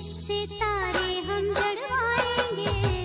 सितारे हम जड़वाएँगे।